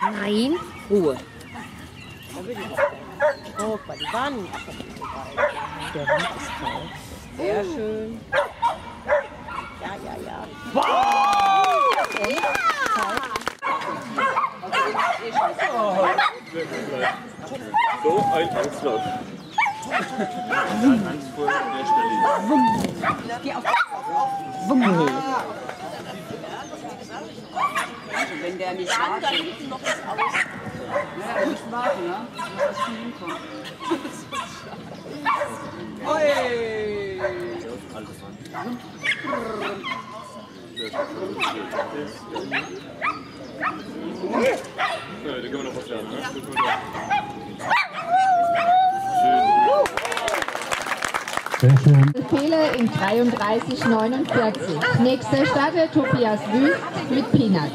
Nein, Ruhe. Oh, bei die Wand. Der Wand ist toll. Sehr schön. Ja, ja, ja. So ein Angstlauf. Angstvoll an der Stelle. Wenn der nicht wartet. dann hinten noch was aus. Ja, muss warten, ne? Das schon hinkommen. Ja. Fehler in 33,49. Nächster Starter Tobias Wüst mit Peanut.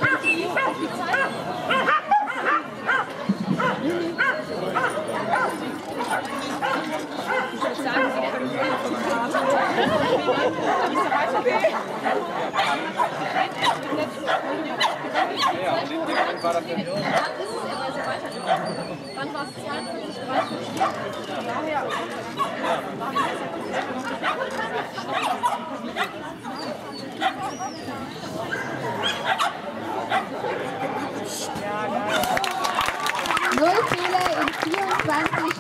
Wann war es? 52, 53? Ja, ja. Null Fehler in 24